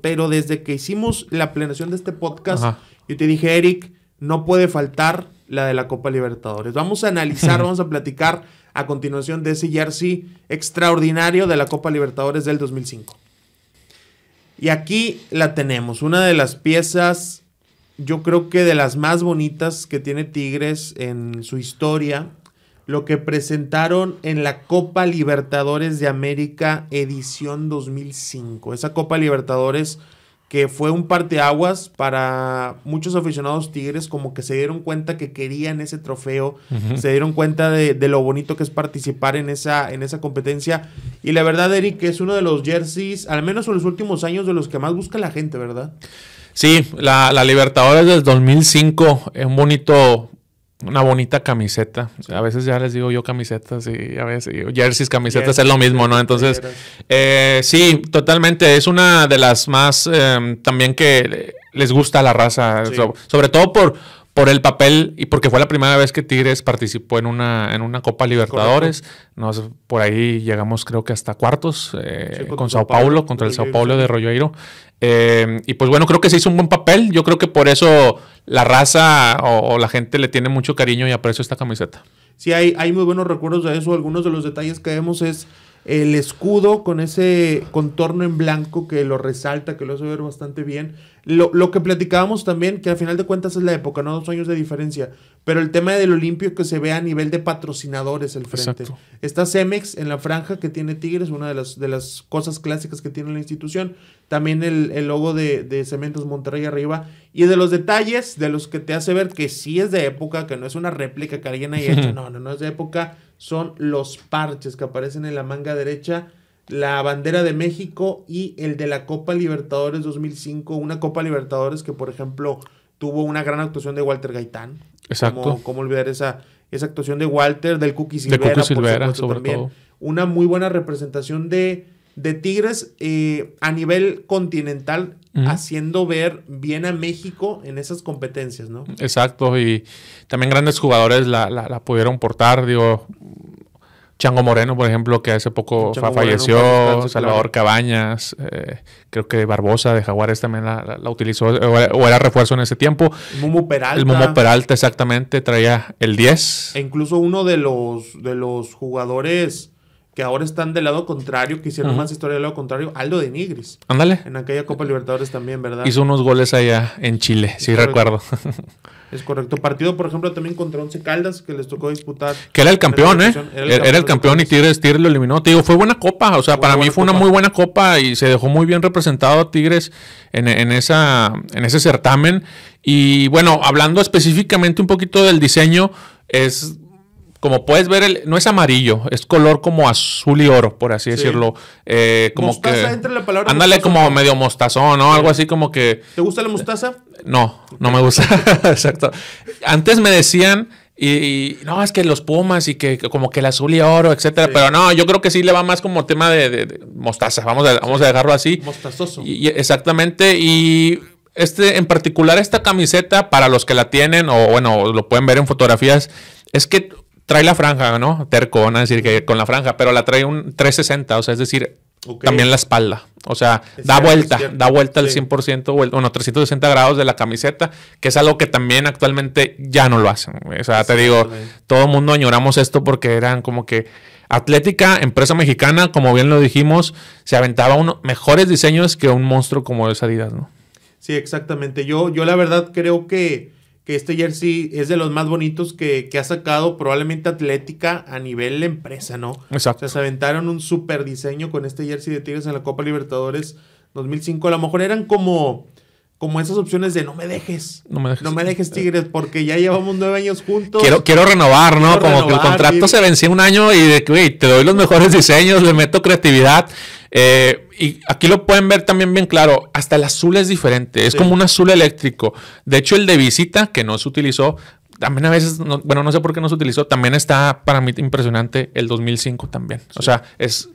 pero desde que hicimos la planeación de este podcast, yo te dije, Eric, no puede faltar la de la Copa Libertadores. Vamos a analizar, vamos a platicar a continuación de ese jersey extraordinario de la Copa Libertadores del 2005. Y aquí la tenemos, una de las piezas, yo creo que de las más bonitas que tiene Tigres en su historia, lo que presentaron en la Copa Libertadores de América edición 2005. Esa Copa Libertadores que fue un parteaguas para muchos aficionados tigres, como que se dieron cuenta que querían ese trofeo, se dieron cuenta de, lo bonito que es participar en esa, en esa competencia. Y la verdad, Eric, es uno de los jerseys, al menos en los últimos años, de los que más busca la gente, ¿verdad? Sí, la, la Libertadores del 2005 es un bonito una bonita camiseta. A veces ya les digo yo camisetas y a veces jerseys, camisetas es lo mismo, ¿no? Entonces, eh, sí, totalmente. Es una de las más em, también que les gusta a la raza. sobre todo por, por el papel y porque fue la primera vez que Tigres participó en una, en una Copa Libertadores. Nos, por ahí llegamos creo que hasta cuartos eh, con Sao Paulo, contra el Sao Paulo de Rolloeiro. Eh, y pues bueno, creo que se hizo un buen papel. Yo creo que por eso la raza o, la gente le tiene mucho cariño y aprecio esta camiseta. Sí, hay, hay muy buenos recuerdos de eso. Algunos de los detalles que vemos es el escudo con ese contorno en blanco que lo resalta, que lo hace ver bastante bien. Lo, lo, que platicábamos también, que al final de cuentas es la época, no dos años de diferencia, pero el tema del Olimpio que se ve a nivel de patrocinadores el frente. Está Cemex en la franja que tiene Tigres, una de las, de las cosas clásicas que tiene la institución. También el, el logo de, de, Cementos Monterrey arriba. Y de los detalles, de los que te hace ver que sí es de época, que no es una réplica que alguien haya hecho, no, no, no es de época son los parches que aparecen en la manga derecha, la bandera de México y el de la Copa Libertadores 2005, una Copa Libertadores que por ejemplo tuvo una gran actuación de Walter Gaitán. Exacto. ¿Cómo, olvidar esa, esa actuación de Walter, del Cookie Silvera? De Silvera, sobre todo. Una muy buena representación de, de Tigres eh, a nivel continental, haciendo ver bien a México en esas competencias, ¿no? Exacto, y también grandes jugadores la, la, la pudieron portar, digo, Chango Moreno, por ejemplo, que hace poco falleció, Salvador Cabañas, eh, creo que Barbosa de Jaguares también la, utilizó, o era, refuerzo en ese tiempo. El Mumo Peralta. El Mumo Peralta, exactamente, traía el 10. E incluso uno de los, de los jugadores que ahora están del lado contrario, que hicieron más historia del lado contrario, Aldo de Nigris. Ándale. En aquella Copa Libertadores también, ¿verdad? Hizo unos goles allá en Chile, sí recuerdo. Es correcto. Partido, por ejemplo, también contra Once Caldas, que les tocó disputar. Que era el campeón, ¿eh? Era el campeón, y Tigres, Tigres lo eliminó. Te digo, fue buena copa. O sea, para mí fue una muy buena copa y se dejó muy bien representado a Tigres en, en, esa, en ese certamen. Y bueno, hablando específicamente un poquito del diseño, es como puedes ver, el, no es amarillo, es color como azul y oro, por así decirlo. Eh, como mostaza, que, la palabra ándale como medio mostazón, ¿no? Algo así como que. ¿Te gusta la mostaza? No, no me gusta. Exacto. Antes me decían. Y, no, es que los Pumas y que, como que el azul y oro, etcétera. Pero no, yo creo que sí le va más como tema de, mostaza. Vamos a, vamos a dejarlo así. Mostazoso. Y, exactamente. Y este, en particular, esta camiseta, para los que la tienen, o bueno, lo pueden ver en fotografías, es que trae la franja, ¿no? Terco, van a decir que con la franja, pero la trae un 360, o sea, es decir, también la espalda. O sea, da vuelta, da vuelta al 100%, bueno, 360 grados de la camiseta, que es algo que también actualmente ya no lo hacen. O sea, te digo, todo el mundo añoramos esto porque eran como que Atlética, empresa mexicana, como bien lo dijimos, se aventaba unos mejores diseños que un monstruo como es Adidas, ¿no? Sí, exactamente. Yo, yo la verdad creo que que este jersey es de los más bonitos que, ha sacado probablemente Atlética a nivel empresa, ¿no? Exacto. O sea, se aventaron un super diseño con este jersey de Tigres en la Copa Libertadores 2005. A lo mejor eran como, como esas opciones de no me dejes. No me dejes. No me dejes Tigres porque ya llevamos nueve años juntos. Quiero, quiero renovar, ¿no? como que el contrato se vencía un año y de que, te doy los mejores diseños, le meto creatividad. Eh, y aquí lo pueden ver también bien claro, hasta el azul es diferente, es como un azul eléctrico. De hecho, el de visita, que no se utilizó, también a veces, bueno, no sé por qué no se utilizó, también está para mí impresionante el 2005 también. O sea, es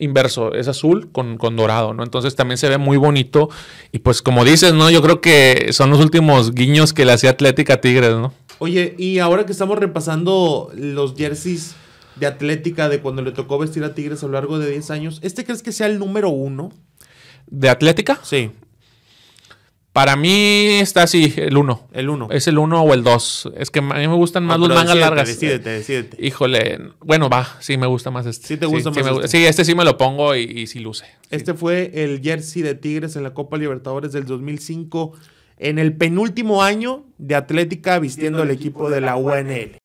inverso, es azul con, con, dorado, ¿no? Entonces también se ve muy bonito. Y pues como dices, ¿no? Yo creo que son los últimos guiños que le hacía Atlética Tigres, ¿no? Oye, y ahora que estamos repasando los jerseys de Atlética de cuando le tocó vestir a Tigres a lo largo de 10 años. ¿Este crees que sea el número uno? ¿De Atlética? Sí. Para mí está así, el 1. El 1. Es el 1 o el 2. Es que a mí me gustan más los mangas largas. Decídete, decídete. Híjole, bueno, va, sí me gusta más este. Sí te gusta más este. Sí, este sí me lo pongo y, y sí luce. Este fue el jersey de Tigres en la Copa Libertadores del 2005 en el penúltimo año de Atlética vistiendo el equipo de la UNL.